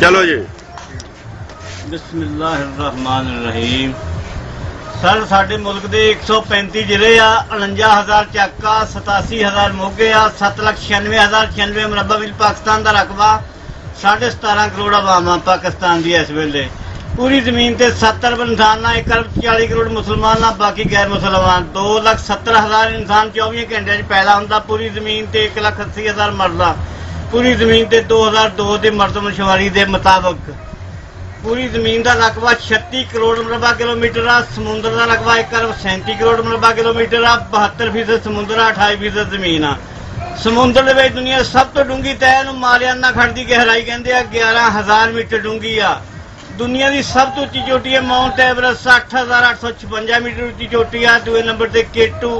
ਚਲੋ ਜੀ। ਬਿਸਮਿਲ੍ਲਾਹਿਰਰਹਿਮਾਨਿਰਰਹੀਮ। ਸਰ ਸਾਡੇ ਮੁਲਕ ਦੇ 135 ਜ਼ਿਲ੍ਹੇ ਆ 49000 ਚੱਕਾ 87000 ਮੋਗੇ ਆ 796096 ਮੁਰੱਬਾ ਮਿਲ ਪਾਕਿਸਤਾਨ ਦਾ ਰਕਬਾ 17.5 ਕਰੋੜ ਆਵਾਮ ਪਾਕਿਸਤਾਨ ਦੀ ਇਸ ਵੇਲੇ। ਪੂਰੀ ਜ਼ਮੀਨ ਤੇ 70 ਅਰਬ ਇਨਸਾਨ ਨਾਲ 1 ਅਰਬ 40 ਕਰੋੜ ਮੁਸਲਮਾਨ ਨਾਲ ਬਾਕੀ ਗੈਰ ਮੁਸਲਮਾਨ। 2,70,000 ਇਨਸਾਨ 24 ਘੰਟਿਆਂ 'ਚ ਪੈਦਾ ਹੁੰਦਾ ਪੂਰੀ ਜ਼ਮੀਨ ਤੇ 1,80,000 ਮਰਦਾ। ਪੂਰੀ ਜ਼ਮੀਨ ਤੇ 2002 ਦੇ ਮਰਦਮਸ਼ੁਮਾਰੀ ਦੇ ਮੁਤਾਬਕ। ਪੂਰੀ ਜ਼ਮੀਨ ਦਾ ਰਕਬਾ 36 ਕਰੋੜ ਮਰਬਾ ਕਿਲੋਮੀਟਰ ਆ, ਸਮੁੰਦਰ ਦਾ ਰਕਬਾ 1 ਅਰਬ 37 ਕਰੋੜ ਮਰਬਾ ਕਿਲੋਮੀਟਰ ਆ 72% ਸਮੁੰਦਰ ਆ 28% ਜ਼ਮੀਨ ਆ। ਸਮੁੰਦਰ ਦੇ ਵਿੱਚ ਦੁਨੀਆ 'ਚ ਸਭ ਤੋਂ ਡੂੰਗੀ ਤੈਅ ਨੂੰ ਮਾਰਿਆਨਾ ਖੰਡ ਦੀ ਗਹਿਰਾਈ ਕਹਿੰਦੇ ਆ 11000 ਮੀਟਰ ਡੂੰਗੀ ਆ। ਦੁਨੀਆ ਦੀ ਸਭ ਤੋਂ ਉੱਚੀ ਚੋਟੀ ਹੈ ਮਾਉਂਟ ਐਵਰੈਸਟ 60856 ਮੀਟਰ ਉੱਚੀ ਚੋਟੀ ਆ, ਦੂਏ ਨੰਬਰ ਤੇ ਕੇਟੂ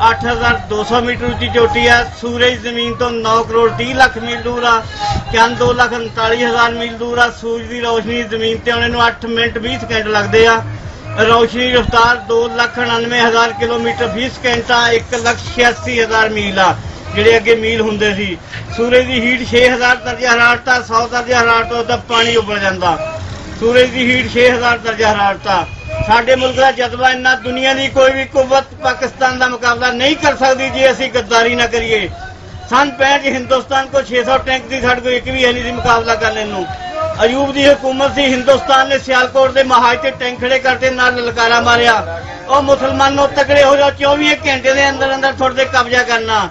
8200 ਮੀਟਰ ਉੱਚੀ ਚੋਟੀ ਆ। ਸੂਰਜ ਜ਼ਮੀਨ ਤੋਂ 9 ਕਰੋੜ 30 ਲੱਖ ਮੀਲ ਦੂਰ ਆ। ਚੰਦ 2 ਲੱਖ 39000 ਮੀਲ ਦੂਰ ਆ। ਸੂਰਜ ਦੀ ਰੋਸ਼ਨੀ ਜ਼ਮੀਨ ਤੇ ਆਉਣੇ ਨੂੰ 8 ਮਿੰਟ 20 ਸਕਿੰਟ ਲੱਗਦੇ ਆ। ਰੌਸ਼ਨੀ ਦੀ ਰਫ਼ਤਾਰ 299000 ਕਿਲੋਮੀਟਰ 20 ਸਕਿੰਟਾਂ 186000 ਮੀਲ ਆ, ਜਿਹੜੇ ਅੱਗੇ ਮੀਲ ਹੁੰਦੇ ਸੀ। ਸੂਰਜ ਦੀ ਹੀਟ 6000 ਦਰਜਾ ਹਰਾਰਤ ਆ। 100 ਦਰਜਾ ਹਰਾਰਤ ਤੋਂ ਪਾਣੀ ਉੱਬਲ ਜਾਂਦਾ। ਸੂਰਜ ਦੀ ਹੀਟ 6000 ਦਰਜਾ ਹਰਾਰਤ ਆ। ਸਾਡੇ ਮੁਲਕ ਦਾ ਜਜ਼ਬਾ ਇੰਨਾ ਦੁਨੀਆ ਦੀ ਕੋਈ ਵੀ ਕੁਵਤ ਪਾਕਿਸਤਾਨ ਦਾ ਮੁਕਾਬਲਾ ਨਹੀਂ ਕਰ ਸਕਦੀ ਜੇ, ਅਸੀਂ ਗੱਦਾਰੀ ਨਾ ਕਰੀਏ। ਸਨ 65 ਹਿੰਦੁਸਤਾਨ ਕੋ 600 ਟੈਂਕ ਦੀ ਸਾਡੇ ਕੋਲ ਇੱਕ ਵੀ ਹੈ ਨਹੀਂ ਸੀ ਮੁਕਾਬਲਾ ਕਰਨੇ ਨੂੰ। ਅਯੂਬ ਦੀ ਹਕੂਮਤ ਸੀ, ਹਿੰਦੁਸਤਾਨ ਨੇ ਸਿਆਲਕੋਟ ਦੇ ਮਹਾਜ ਤੇ ਟੈਂਕ ਖੜੇ ਕਰਦੇ ਨਾਲ ਲਲਕਾਰਾ ਮਾਰਿਆ। ਉਹ ਮੁਸਲਮਾਨੋਂ ਤਕੜੇ ਹੋ ਜਾਓ 24 ਘੰਟੇ ਦੇ ਅੰਦਰ ਅੰਦਰ ਤੁਹਾਡੇ ਤੇ ਕਬਜ਼ਾ ਕਰਨਾ।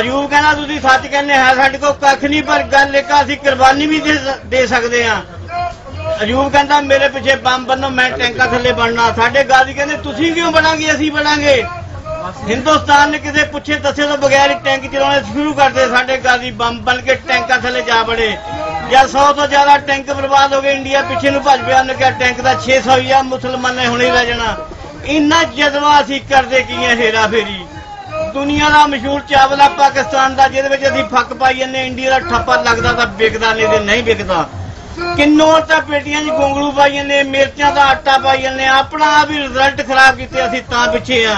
ਅਯੂਬ ਕਹਿੰਦਾ, ਤੁਸੀਂ ਸੱਚ ਕਹਿੰਦੇ, ਹੈ ਸਾਡੇ ਕੋਲ ਕੱਖ ਨਹੀਂ, ਪਰ ਗੱਲ ਇੱਕ ਅਸੀਂ ਕੁਰਬਾਨੀ ਵੀ ਦੇ ਦੇ ਸਕਦੇ ਆ ਅਯੂਬ ਕਹਿੰਦਾ ਮੇਰੇ ਪਿੱਛੇ ਬੰਬ ਬੰਨੋ ਮੈਂ ਟੈਂਕਾਂ ਥੱਲੇ ਬਣਨਾ। ਸਾਡੇ ਗਾਜ਼ੀ ਕਹਿੰਦੇ ਤੁਸੀਂ ਕਿਉਂ ਬਣਾਂਗੇ? ਅਸੀਂ ਬਣਾਂਗੇ। ਹਿੰਦੁਸਤਾਨ ਨੇ ਕਿਸੇ ਪੁੱਛੇ ਦੱਸੇ ਤੋਂ ਬਗੈਰ ਹੀ ਟੈਂਕ ਚਲਾਉਣੇ ਸ਼ੁਰੂ ਕਰਦੇ ਸਾਡੇ ਗਾਜ਼ੀ ਬੰਬ ਬਣ ਕੇ ਟੈਂਕਾਂ ਥੱਲੇ ਜਾ ਬੜੇ ਜਾਂ 100 ਤੋਂ ਜ਼ਿਆਦਾ ਟੈਂਕ ਬਰਬਾਦ ਹੋ ਗਏ ਇੰਡੀਆ ਪਿੱਛੇ ਨੂੰ ਭੱਜ ਪਿਆ। ਉਹਨੇ ਕਿਹਾ ਟੈਂਕ ਦਾ 600 ਹੀ ਆ ਮੁਸਲਮਾਨ ਨੇ ਹੁਣੇ ਰਹਿ ਜਾਣਾ। ਇੰਨਾ ਜਜ਼ਬਾ ਅਸੀਂ ਕਰਦੇ ਕੀ ਹੈ ਹੇਰਾ ਫੇਰੀ? ਦੁਨੀਆ ਦਾ ਮਸ਼ਹੂਰ ਚਾਵਲ ਆ ਪਾਕਿਸਤਾਨ ਦਾ ਜਿਹਦੇ ਵਿੱਚ ਅਸੀਂ ਫੱਕ ਪਾਈ ਜੰਨੇ ਇੰਡੀਆ ਦਾ ਠੱਪਾ ਲੱਗਦਾ ਤਾਂ ਵਿਕਦਾ ਨਹੀਂ ਤੇ ਨਹੀਂ ਵਿਕਦਾ। ਕਿੰਨੋ ਤਾਂ ਪੇਟੀਆਂ 'ਚ ਗੋਂਗਲੂ ਪਾਈ ਜਾਂਦੇ ਮਿਰਚਾਂ ਦਾ ਆਟਾ ਪਾਈ ਜਾਂਦੇ ਆਪਣਾ ਆਪ ਹੀ ਰਿਜ਼ਲਟ ਖਰਾਬ ਕੀਤੇ ਅਸੀਂ ਤਾਂ ਪਿੱਛੇ ਆ।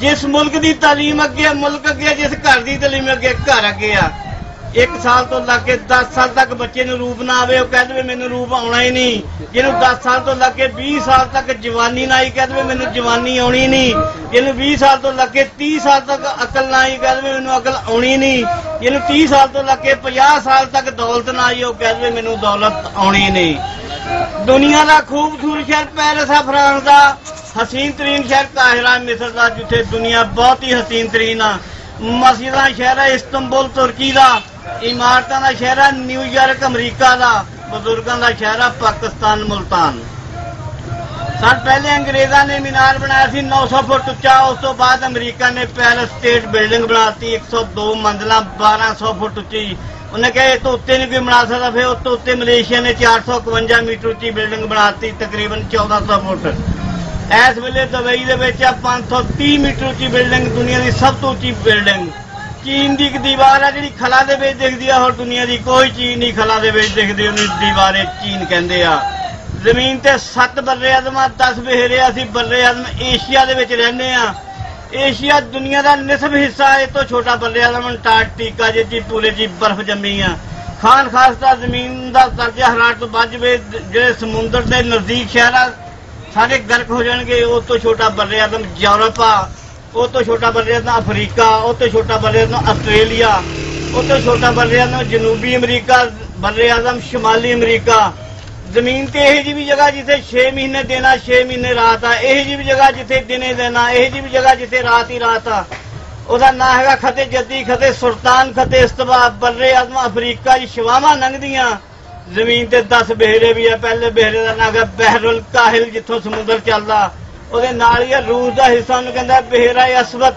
ਜਿਸ ਮੁਲਕ ਦੀ ਤਾਲੀਮ ਅੱਗੇ ਆ, ਮੁਲਕ ਅੱਗੇ ਆ, ਜਿਸ ਘਰ ਦੀ ਤਾਲੀਮ ਅੱਗੇ ਘਰ ਅੱਗੇ ਆ। ਇੱਕ ਸਾਲ ਤੋਂ ਲੱਗ ਕੇ 10 ਸਾਲ ਤੱਕ ਬੱਚੇ ਨੂੰ ਰੂਪ ਨਾ ਆਵੇ, ਉਹ ਕਹਿ ਦੇਵੇ ਮੈਨੂੰ ਰੂਪ ਆਉਣਾ ਹੀ ਨਹੀਂ। ਜਿਹਨੂੰ 10 ਸਾਲ ਤੋਂ ਲੱਗ ਕੇ 20 ਸਾਲ ਤੱਕ ਜਵਾਨੀ ਨਾ ਆਈ, ਕਹਿ ਦੇਵੇ ਮੈਨੂੰ ਜਵਾਨੀ ਆਉਣੀ ਨਹੀਂ। ਜਿਹਨੂੰ 20 ਸਾਲ ਤੋਂ ਲੱਗ ਕੇ 30 ਸਾਲ ਤੱਕ ਅਕਲ ਨਾ ਆਈ, ਕਹਿ ਦੇਵੇ ਮੈਨੂੰ ਅਕਲ ਆਉਣੀ ਨਹੀਂ। ਜਿਹਨੂੰ 30 ਸਾਲ ਤੋਂ ਲੱਗ ਕੇ 50 ਸਾਲ ਤੱਕ ਦੌਲਤ ਨਾ ਆਈ, ਉਹ ਕਹਿ ਦੇਵੇ ਮੈਨੂੰ ਦੌਲਤ ਆਉਣੀ ਨਹੀਂ। ਦੁਨੀਆ ਦਾ ਖੂਬਸੂਰਤ ਸ਼ਹਿਰ ਪੈਰਿਸ ਆ, ਫਰਾਂਸ ਦਾ। ਹਸੀਨ ਤਰੀਨ ਸ਼ਹਿਰ ਕਾਹਿਰਾ, ਮਿਸਰ ਦਾ, ਜਿੱਥੇ ਦੁਨੀਆ ਬਹੁਤ ਹੀ ਹਸੀਨ ਤਰੀਨ ਆ। ਮਸਜਿਦਾਂ, ਸ਼ਹਿਰ ਹੈ ਇਸਤੰਬੁਲ, ਤੁਰਕੀ ਦਾ। ਇਮਾਰਤਾਂ ਦਾ ਸ਼ਹਿਰ ਹੈ ਨਿਊਯਾਰਕ ਅਮਰੀਕਾ ਦਾ, ਬਜ਼ੁਰਗਾਂ ਦਾ ਸ਼ਹਿਰ ਹੈ, ਪਾਕਿਸਤਾਨ, ਮੁਲਤਾਨ। ਸਾਲ ਪਹਿਲੇ ਅੰਗਰੇਜ਼ਾਂ ਨੇ ਮੀਨਾਰ ਬਣਾਇਆ ਸੀ 900 ਫੁੱਟ ਉੱਚਾ, ਉਸ ਤੋਂ ਬਾਅਦ ਅਮਰੀਕਾ ਨੇ ਪੈਲਸ ਸਟੇਟ ਬਿਲਡਿੰਗ ਬਣਾਤੀ 102 ਮੰਜ਼ਲਾ 1200 ਫੁੱਟ ਉੱਚੀ। ਉਹਨੇ ਕਿਹਾ, ਇਹ ਤੋਂ ਉੱਤੇ ਨਹੀਂ ਕੋਈ ਬਣਾ ਸਕਦਾ, ਫਿਰ ਉਸ ਤੋਂ ਉੱਤੇ ਮਲੇਸ਼ੀਆ ਨੇ 451 ਮੀਟਰ ਉੱਚੀ ਬਿਲਡਿੰਗ ਬਣਾਤੀ, ਤਕਰੀਬਨ 1400 ਫੁੱਟ। ਇਸ ਵੇਲੇ ਦੁਬਈ ਦੇ ਵਿੱਚ ਆ 530 ਮੀਟਰ ਉੱਚੀ ਬਿਲਡਿੰਗ, ਦੁਨੀਆ ਦੀ ਸਭ ਤੋਂ ਉੱਚੀ ਬਿਲਡਿੰਗ। ਚੀਨ ਦੀ ਇੱਕ ਦੀਵਾਰ ਆ ਜਿਹੜੀ ਖਲਾ ਦੇ ਵਿੱਚ ਦਿਖਦੀ ਆ, ਹੋਰ ਦੁਨੀਆ ਦੀ ਕੋਈ ਚੀਜ਼ ਨਹੀਂ ਖਲਾ ਦੇ ਵਿੱਚ ਦਿਖਦੀ, ਉਹਨੂੰ ਦੀਵਾਰੇ ਚੀਨ ਕਹਿੰਦੇ ਆ। ਜ਼ਮੀਨ ਤੇ 7 ਬੱਲੇ ਆਜ਼ਮਾਂ 10 ਬਹਿਰੇ ਅਸੀਂ ਬੱਲੇ ਆਜ਼ਮ ਏਸ਼ੀਆ ਦੇ ਵਿੱਚ ਰਹਿੰਦੇ ਆ। ਏਸ਼ੀਆ ਦੁਨੀਆ ਦਾ ਨਿਸਬ ਹਿੱਸਾ ਇਹ ਤੋਂ ਛੋਟਾ ਬੱਲੇ ਆਦਮ ਅੰਟਾਰਕਟਿਕਾ ਜੀ ਪੂਰੇ ਜੀ ਬਰਫ਼ ਜੰਮੀ ਆ। ਖਾਨ ਖਾਸ ਦਾ ਜ਼ਮੀਨ ਦਾ ਦਰਜਾ ਹਰਾਰਤ ਤੋਂ ਵੱਧ ਜਵੇ ਜਿਹੜੇ ਸਮੁੰਦਰ ਦੇ ਨਜ਼ਦੀਕ ਸ਼ਹਿਰ ਆ, ਸਾਰੇ ਗਰਕ ਹੋ ਜਾਣਗੇ ਉਸ ਤੋਂ ਛੋਟਾ ਬੱਲੇ ਆਦਮ ਯੂਰਪ ਆ। ਉਹ ਤੋਂ ਛੋਟਾ ਬੱਲੇ ਆਜ਼ਮ ਅਫਰੀਕਾ, ਉਹ ਤੋਂ ਛੋਟਾ ਬੱਲੇ ਆਜ਼ਮ ਆਸਟ੍ਰੇਲੀਆ, ਉਹ ਤੋਂ ਛੋਟਾ ਬੱਲੇ ਆਜ਼ਮ ਜਨੂਬੀ ਅਮਰੀਕਾ ਬੱਲੇ ਆਜ਼ਮ ਸ਼ਮਾਲੀ ਅਮਰੀਕਾ। ਜ਼ਮੀਨ ਤੇ ਇਹ ਜੀ ਵੀ ਜਗ੍ਹਾ ਜਿੱਥੇ 6 ਮਹੀਨੇ ਦਿਨ 6 ਮਹੀਨੇ ਰਾਤ ਆ, ਇਹ ਜੀ ਵੀ ਜਗ੍ਹਾ ਜਿੱਥੇ ਦਿਨੇ ਦੇਣਾ ਆ, ਇਹ ਜੀ ਵੀ ਜਗ੍ਹਾ ਜਿੱਥੇ ਰਾਤ ਹੀ ਰਾਤ ਆ। ਉਹਦਾ ਨਾਂ ਹੈਗਾ ਖਤੇ ਜੱਦੀ, ਖਤੇ ਸੁਲਤਾਨ, ਖਤੇ ਇਸਤਵਾ ਬੱਲੇ ਆਜ਼ਮ ਅਫਰੀਕਾ ਦੀ ਸ਼ਵਾਵਾਂ ਲੰਘਦੀਆਂ। ਜ਼ਮੀਨ ਤੇ 10 ਬਹਿਰੇ ਵੀ ਆ, ਪਹਿਲੇ ਬਹਿਰੇ ਦਾ ਨਾਂ ਹੈਗਾ ਬਹਿਰੁਲ ਕਾਹਿਲ, ਜਿੱਥੋਂ ਸਮੁੰਦਰ ਚੱਲਦਾ। ਉਹਦੇ ਨਾਲ ਹੀ ਰੂਸ ਦਾ ਹਿੱਸਾ ਨੂੰ ਕਹਿੰਦਾ ਬਹਿਰਾ ਅਸਵਦ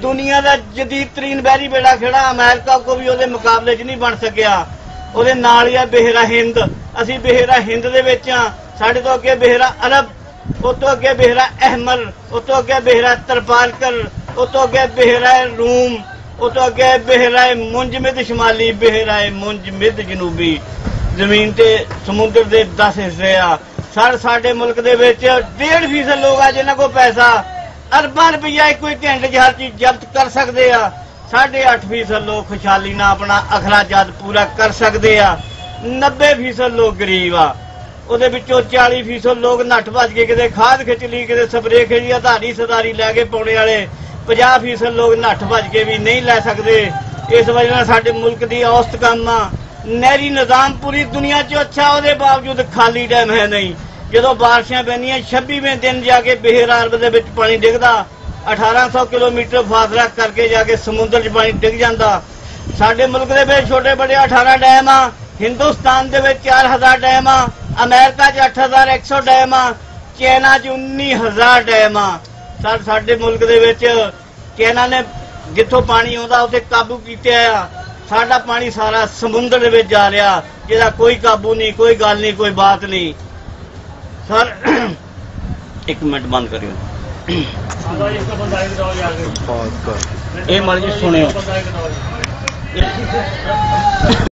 ਦੁਨੀਆ ਦਾ ਜਦੀਦ ਤਰੀਨ ਬਹਿਰੀ ਬੇੜਾ ਖੜਾ, ਅਮਰੀਕਾ ਕੋ ਵੀ ਉਹਦੇ ਮੁਕਾਬਲੇ 'ਚ ਨਹੀਂ ਬਣ ਸਕਿਆ। ਉਹਦੇ ਨਾਲ ਹੀ ਆ ਬਹਿਰਾ ਹਿੰਦ। ਅਸੀਂ ਬਹਿਰਾ ਹਿੰਦ ਦੇ ਵਿੱਚ ਆ। ਸਾਡੇ ਤੋਂ ਅੱਗੇ ਬਹਿਰਾ ਅਰਬ, ਉਹ ਤੋਂ ਅੱਗੇ ਬਹਿਰਾ ਅਹਿਮਰ, ਉਹ ਤੋਂ ਅੱਗੇ ਬਹਿਰਾ ਤਰਪਾਲਕਰ, ਉਹ ਤੋਂ ਅੱਗੇ ਬਹਿਰਾ ਰੂਮ, ਉਹ ਤੋਂ ਅੱਗੇ ਬਹਿਰਾ ਮੁੰਜਮਿਦ ਸ਼ਮਾਲੀ, ਬਹਿਰਾ ਮੁੰਜਮਿਦ ਜਨੂਬੀ। ਜ਼ਮੀਨ ਤੇ ਸਮੁੰਦਰ ਦੇ 10 ਹਿੱਸੇ ਆ। ਸਰ, ਸਾਡੇ ਮੁਲਕ ਦੇ ਵਿੱਚ 1.5% ਲੋਕ ਆ ਜਿਨ੍ਹਾਂ ਕੋਲ ਪੈਸਾ। ਅਰਬਾਂ ਰੁਪਈਆ ਇੱਕੋ ਇੱਕ ਘੰਟੇ 'ਚ ਹਰ ਚੀਜ਼ ਜ਼ਬਤ ਕਰ ਸਕਦੇ ਆ। 8.5% ਲੋਕ ਖੁਸ਼ਹਾਲੀ ਨਾਲ ਆਪਣਾ ਅਖਰਾਜਾਤ ਪੂਰਾ ਕਰ ਸਕਦੇ ਆ। 90% ਲੋਕ ਗਰੀਬ ਆ। ਉਹਦੇ ਵਿੱਚੋਂ 40% ਲੋਕ ਨੱਠ ਭੱਜ ਕੇ ਕਿਤੇ ਖਾਦ ਖਿੱਚ ਲਈ, ਕਿਤੇ ਸਪਰੇਅ ਖਿੱਚ ਲਈ ਆਧਾਰੀ ਸਦਾਰੀ ਲੈ ਕੇ ਪਾਉਣੇ ਵਾਲੇ 50% ਲੋਕ ਨੱਠ ਭੱਜ ਕੇ ਵੀ ਨਹੀਂ ਲੈ ਸਕਦੇ। ਇਸ ਵਜ੍ਹਾ ਨਾਲ ਸਾਡੇ ਮੁਲਕ ਦੀ ਔਸਤ ਕੰਮ ਆ। ਨਹਿਰੀ ਨਿਜ਼ਾਮ ਪੂਰੀ ਦੁਨੀਆ 'ਚ ਅੱਛਾ, ਉਹਦੇ ਬਾਵਜੂਦ ਖਾਲੀ ਡੈਮ ਹੈ ਨਹੀਂ। ਜਦੋਂ ਬਾਰਿਸ਼ਾਂ ਪੈਂਦੀਆਂ 26ਵੇਂ ਦਿਨ ਜਾ ਕੇ ਬਿਹਰ ਅਰਬ ਦੇ ਵਿੱਚ ਪਾਣੀ ਡਿੱਗਦਾ 1800 ਕਿਲੋਮੀਟਰ ਫਾਸਲਾ ਕਰਕੇ ਜਾ ਕੇ ਸਮੁੰਦਰ 'ਚ ਪਾਣੀ ਡਿੱਗ ਜਾਂਦਾ। ਸਾਡੇ ਮੁਲਕ ਦੇ ਵਿੱਚ ਛੋਟੇ ਵੱਡੇ 18 ਡੈਮ ਆ, ਹਿੰਦੁਸਤਾਨ ਦੇ ਵਿੱਚ 4000 ਡੈਮ ਆ, ਅਮਰੀਕਾ 'ਚ 8100 ਡੈਮ ਆ ਚਾਈਨਾ 'ਚ 19000 ਡੈਮ ਆ। ਸਰ, ਸਾਡੇ ਮੁਲਕ ਦੇ ਵਿੱਚ ਚਾਈਨਾ ਨੇ ਜਿੱਥੋਂ ਪਾਣੀ ਆਉਂਦਾ, ਉੱਥੇ ਕਾਬੂ ਕੀਤਾ ਆ। ਸਾਡਾ ਪਾਣੀ ਸਾਰਾ ਸਮੁੰਦਰ ਦੇ ਵਿੱਚ ਜਾ ਰਿਹਾ, ਜਿਹਦਾ ਕੋਈ ਕਾਬੂ ਨਹੀਂ, ਕੋਈ ਗੱਲ ਨਹੀਂ, ਕੋਈ ਬਾਤ ਨਹੀਂ। ਸਰ, ਇੱਕ ਮਿੰਟ ਬੰਦ ਕਰਿਓ। ਇਹ ਮਾੜੀ ਜੀ ਸੁਣਿਓ।